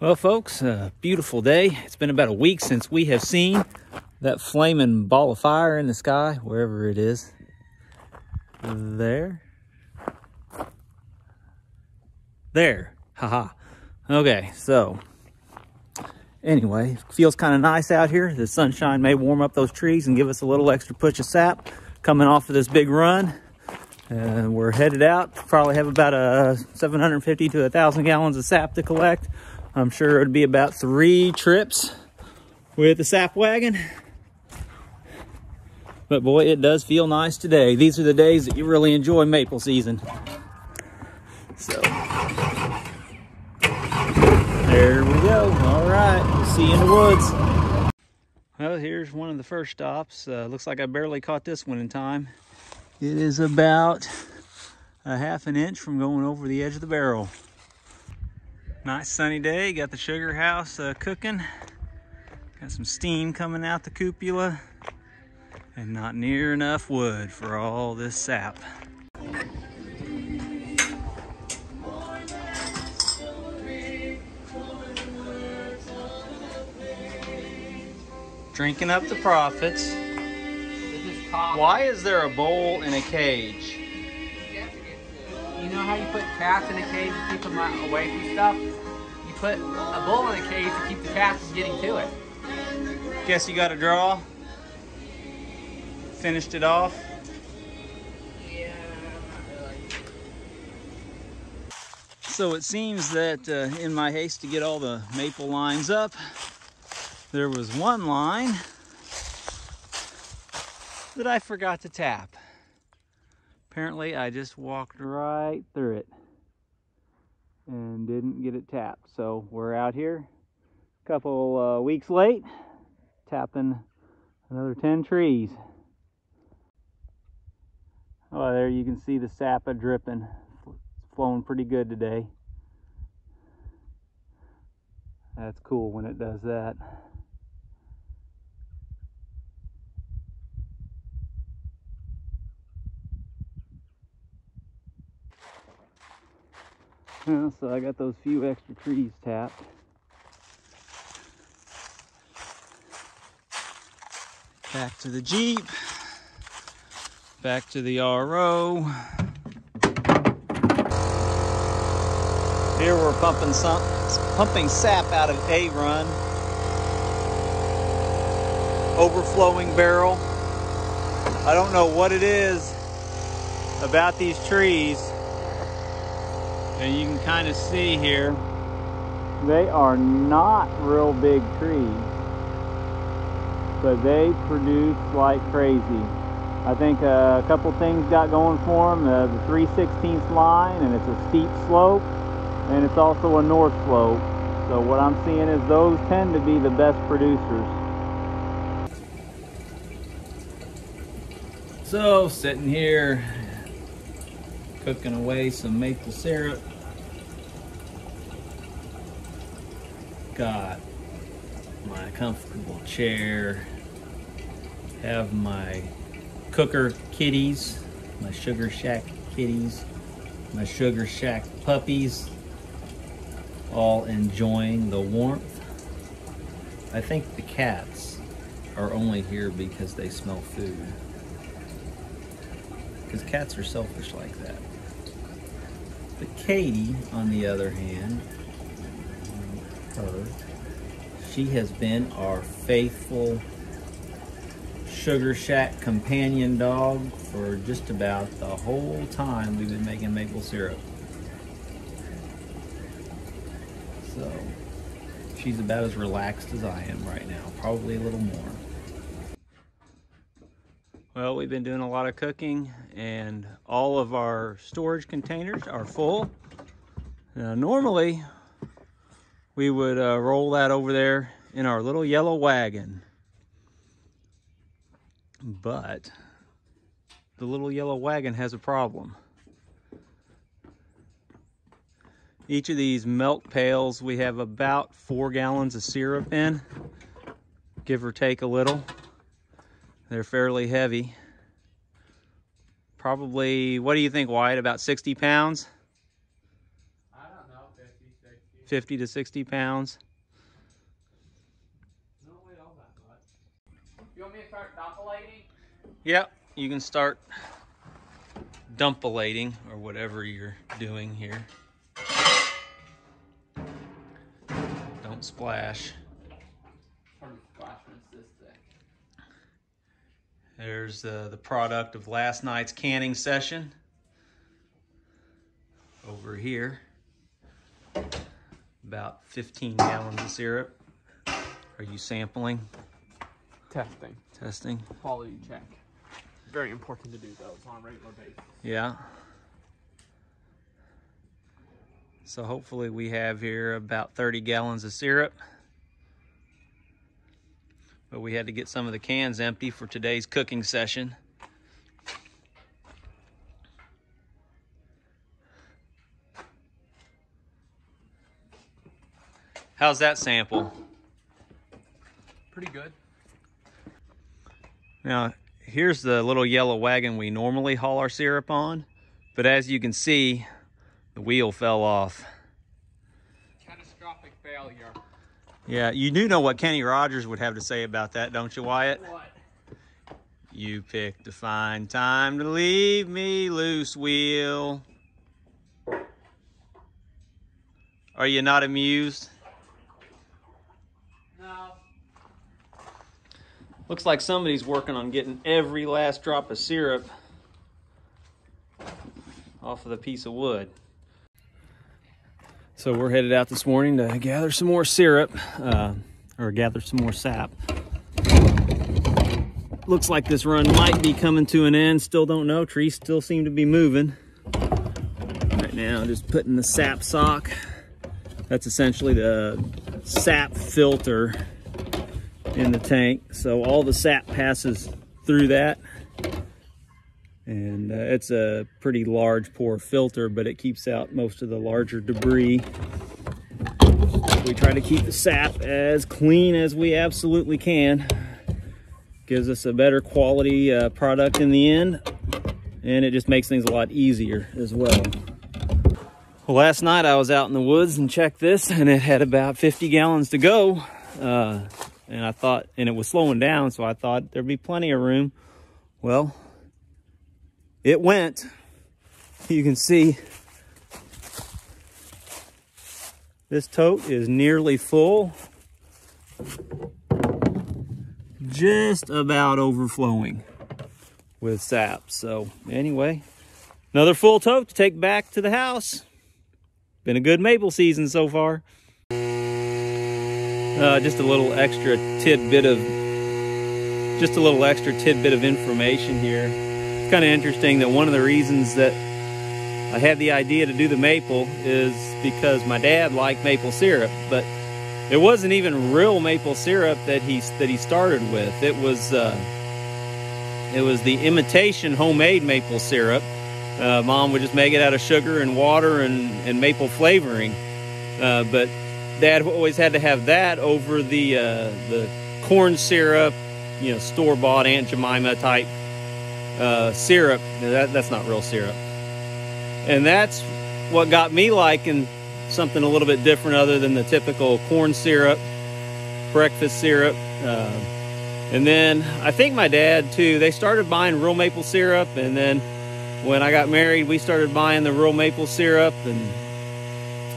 Well, folks, a beautiful day. It's been about a week since we have seen that flaming ball of fire in the sky, wherever it is. There. There. Haha. Okay, so anyway, feels kind of nice out here. The sunshine may warm up those trees and give us a little extra push of sap coming off of this big run. Uh, we're headed out. Probably have about a 750 to a 1,000 gallons of sap to collect. I'm sure it'd be about three trips with the sap wagon. But boy, it does feel nice today. These are the days that you really enjoy maple season. So, there we go. All right, see you in the woods. Well, here's one of the first stops. Uh, looks like I barely caught this one in time. It is about a half an inch from going over the edge of the barrel. Nice sunny day, got the sugar house uh, cooking. Got some steam coming out the cupola and not near enough wood for all this sap. Drinking up the profits. Why is there a bowl in a cage? You know how you put cats in a cage to keep them away from stuff? Put a bull in a cage to keep the cats from getting to it. Guess you got a draw? Finished it off? Yeah, So it seems that uh, in my haste to get all the maple lines up, there was one line that I forgot to tap. Apparently I just walked right through it and didn't get it tapped. So we're out here a couple uh, weeks late tapping another 10 trees. Oh, there you can see the sap dripping. It's flowing pretty good today. That's cool when it does that. So I got those few extra trees tapped. Back to the Jeep. Back to the RO. Here we're pumping some pumping sap out of A run. Overflowing barrel. I don't know what it is about these trees. And you can kind of see here, they are not real big trees, but they produce like crazy. I think uh, a couple things got going for them. Uh, the 3 16th line, and it's a steep slope, and it's also a north slope. So what I'm seeing is those tend to be the best producers. So sitting here, cooking away some maple syrup. Got my comfortable chair, have my cooker kitties, my Sugar Shack kitties, my Sugar Shack puppies, all enjoying the warmth. I think the cats are only here because they smell food. Because cats are selfish like that. But Katie, on the other hand, her, she has been our faithful Sugar Shack companion dog for just about the whole time we've been making maple syrup. So she's about as relaxed as I am right now, probably a little more. Well, we've been doing a lot of cooking and all of our storage containers are full. Now, normally we would uh, roll that over there in our little yellow wagon. But the little yellow wagon has a problem. Each of these milk pails, we have about four gallons of syrup in, give or take a little. They're fairly heavy. Probably, what do you think, Wyatt, about 60 pounds? I don't know, 50, 50 to 60 pounds. No way all that much. You want me to start doppelating? Yep, you can start dumpilating or whatever you're doing here. Don't splash. Hard to splash when it's this thick. There's uh, the product of last night's canning session. Over here, about 15 gallons of syrup. Are you sampling, Testing. testing? Quality check. Very important to do those on a regular basis. Yeah. So hopefully we have here about 30 gallons of syrup. But we had to get some of the cans empty for today's cooking session. How's that sample? Pretty good. Now, here's the little yellow wagon we normally haul our syrup on. But as you can see, the wheel fell off. Catastrophic failure. Yeah, you do know what Kenny Rogers would have to say about that, don't you, Wyatt? What? You picked a fine time to leave me loose, wheel. Are you not amused? No. Looks like somebody's working on getting every last drop of syrup off of the piece of wood. So we're headed out this morning to gather some more syrup, uh, or gather some more sap. Looks like this run might be coming to an end. Still don't know. Trees still seem to be moving. Right now, just putting the sap sock. That's essentially the sap filter in the tank. So all the sap passes through that. And uh, it's a pretty large pore filter, but it keeps out most of the larger debris. We try to keep the sap as clean as we absolutely can. Gives us a better quality uh, product in the end. And it just makes things a lot easier as well. Well, last night I was out in the woods and checked this and it had about 50 gallons to go. Uh, and I thought, and it was slowing down, so I thought there'd be plenty of room. Well, it went. You can see this tote is nearly full. Just about overflowing with sap. So anyway, another full tote to take back to the house. Been a good maple season so far. Uh, just a little extra tidbit of, just a little extra tidbit of information here. Kind of interesting that one of the reasons that I had the idea to do the maple is because my dad liked maple syrup, but it wasn't even real maple syrup that he that he started with. It was uh, it was the imitation homemade maple syrup. Uh, Mom would just make it out of sugar and water and, and maple flavoring, uh, but Dad always had to have that over the uh, the corn syrup, you know, store bought Aunt Jemima type uh, syrup. That, that's not real syrup. And that's what got me liking something a little bit different other than the typical corn syrup, breakfast syrup. Uh, and then I think my dad too, they started buying real maple syrup. And then when I got married, we started buying the real maple syrup. And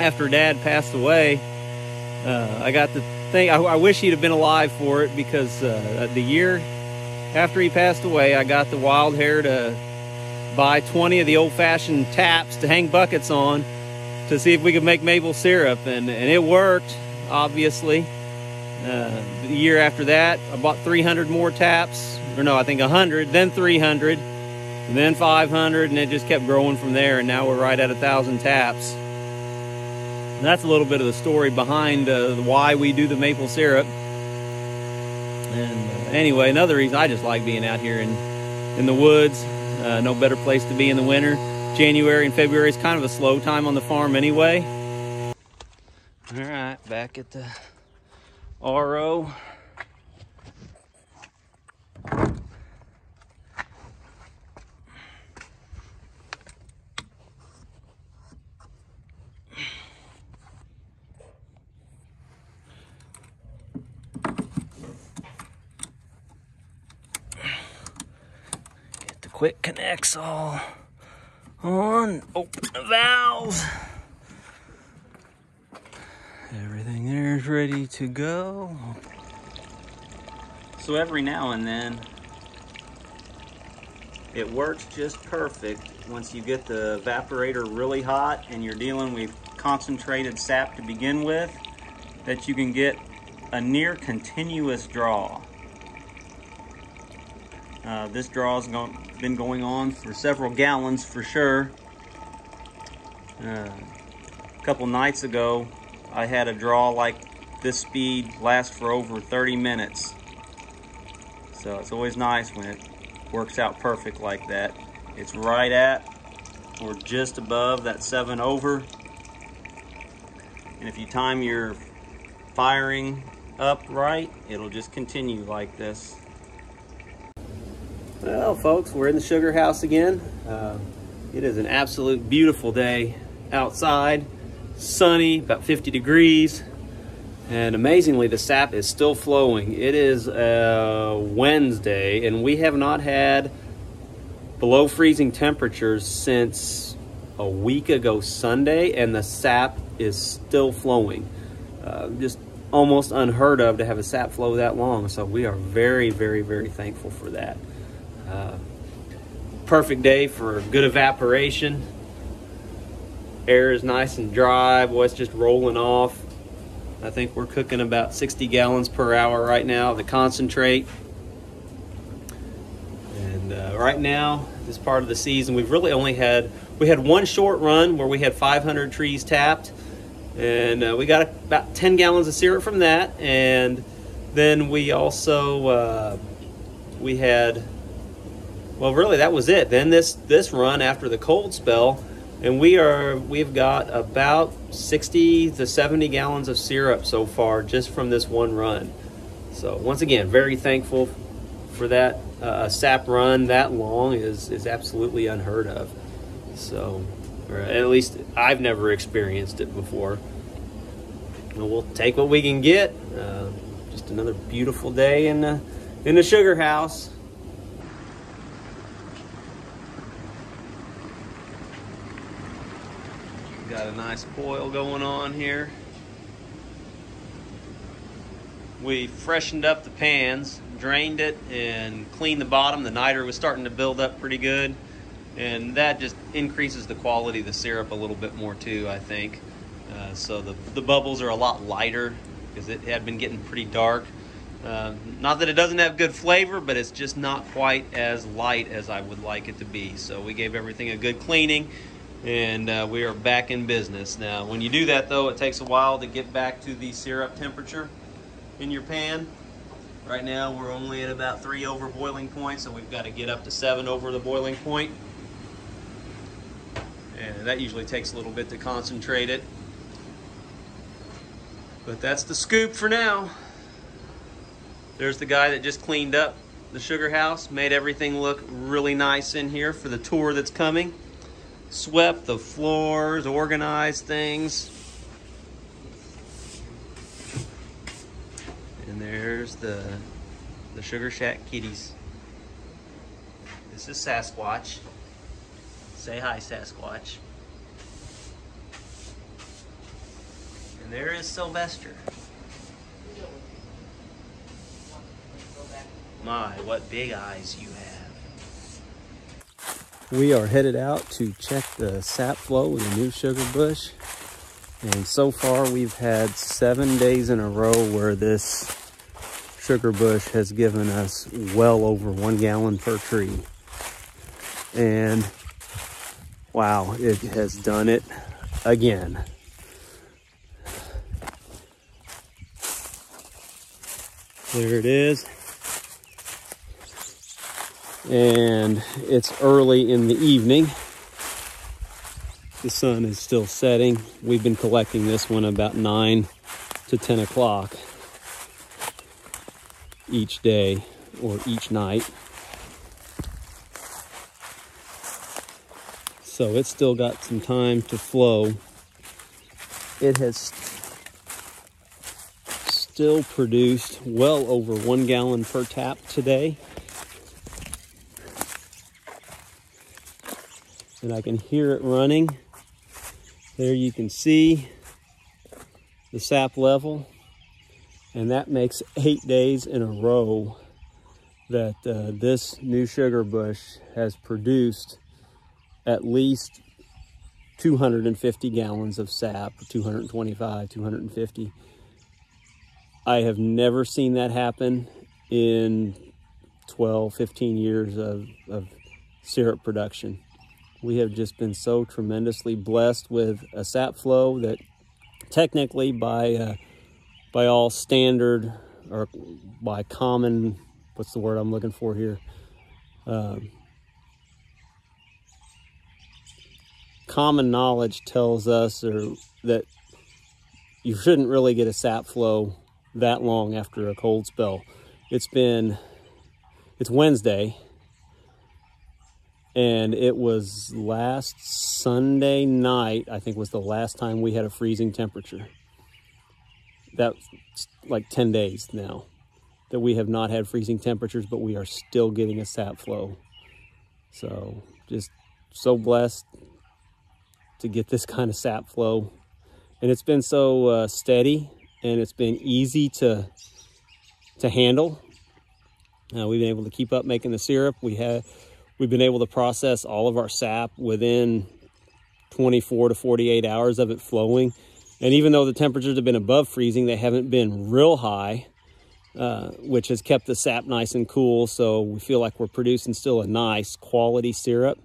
after dad passed away, uh, I got the thing. I, I, wish he'd have been alive for it because uh, the year after he passed away, I got the wild hair to buy 20 of the old-fashioned taps to hang buckets on to see if we could make maple syrup and, and it worked obviously. Uh, the year after that I bought 300 more taps or no I think 100 then 300 and then 500 and it just kept growing from there and now we're right at a thousand taps. And that's a little bit of the story behind uh, why we do the maple syrup. And uh, anyway another reason I just like being out here in in the woods uh, no better place to be in the winter. January and February is kind of a slow time on the farm anyway. All right, back at the RO. Quick connects all on. Open the valves. Everything there is ready to go. So every now and then, it works just perfect once you get the evaporator really hot and you're dealing with concentrated sap to begin with, that you can get a near continuous draw. Uh, this draw has been going on for several gallons for sure. Uh, a couple nights ago, I had a draw like this speed last for over 30 minutes. So it's always nice when it works out perfect like that. It's right at or just above that seven over. And if you time your firing up right, it'll just continue like this. Well, folks, we're in the sugar house again. Uh, it is an absolute beautiful day outside, sunny, about 50 degrees. And amazingly, the sap is still flowing. It is uh, Wednesday, and we have not had below freezing temperatures since a week ago Sunday, and the sap is still flowing. Uh, just almost unheard of to have a sap flow that long. So we are very, very, very thankful for that. Uh, perfect day for good evaporation. Air is nice and dry. Boy, it's just rolling off. I think we're cooking about 60 gallons per hour right now the concentrate. And uh, right now, this part of the season, we've really only had, we had one short run where we had 500 trees tapped. And uh, we got about 10 gallons of syrup from that. And then we also, uh, we had, well, really that was it. Then this, this run after the cold spell, and we are we've got about 60 to 70 gallons of syrup so far just from this one run. So once again very thankful for that uh, sap run that long is is absolutely unheard of. So or at least I've never experienced it before. And we'll take what we can get. Uh, just another beautiful day in the in the sugar house Got a nice boil going on here. We freshened up the pans, drained it, and cleaned the bottom. The niter was starting to build up pretty good. And that just increases the quality of the syrup a little bit more too, I think. Uh, so the, the bubbles are a lot lighter because it had been getting pretty dark. Uh, not that it doesn't have good flavor, but it's just not quite as light as I would like it to be. So we gave everything a good cleaning and uh, we are back in business. Now, when you do that though, it takes a while to get back to the syrup temperature in your pan. Right now, we're only at about three over boiling point, so we've got to get up to seven over the boiling point. And that usually takes a little bit to concentrate it. But that's the scoop for now. There's the guy that just cleaned up the sugar house, made everything look really nice in here for the tour that's coming swept the floors, organized things. And there's the, the Sugar Shack kitties. This is Sasquatch. Say hi, Sasquatch. And there is Sylvester. My, what big eyes you have. We are headed out to check the sap flow with a new sugar bush. And so far we've had seven days in a row where this sugar bush has given us well over one gallon per tree. And wow, it has done it again. There it is and it's early in the evening. The sun is still setting. We've been collecting this one about 9 to 10 o'clock each day or each night. So it's still got some time to flow. It has still produced well over one gallon per tap today. And I can hear it running. There you can see the sap level and that makes eight days in a row that uh, this new sugar bush has produced at least 250 gallons of sap, 225, 250. I have never seen that happen in 12, 15 years of, of syrup production. We have just been so tremendously blessed with a sap flow that technically by uh, by all standard or by common, what's the word I'm looking for here? Um, common knowledge tells us or that you shouldn't really get a sap flow that long after a cold spell. It's been, it's Wednesday, and it was last Sunday night, I think was the last time we had a freezing temperature that's like 10 days now that we have not had freezing temperatures, but we are still getting a sap flow. So just so blessed to get this kind of sap flow. And it's been so uh, steady and it's been easy to, to handle. Uh, we've been able to keep up making the syrup. We have, we've been able to process all of our sap within 24 to 48 hours of it flowing. And even though the temperatures have been above freezing, they haven't been real high, uh, which has kept the sap nice and cool. So we feel like we're producing still a nice quality syrup.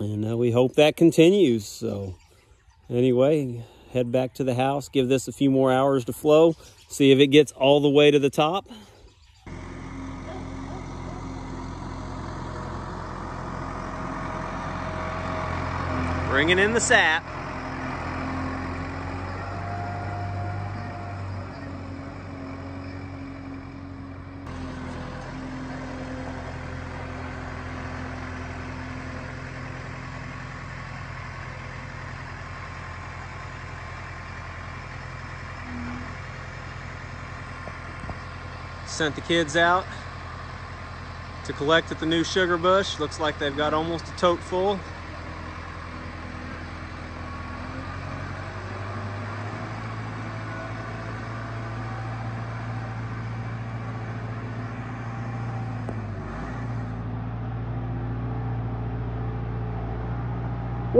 And uh, we hope that continues. So anyway, head back to the house, give this a few more hours to flow, see if it gets all the way to the top. Bringing in the sap. Sent the kids out to collect at the new sugar bush. Looks like they've got almost a tote full.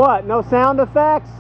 What, no sound effects?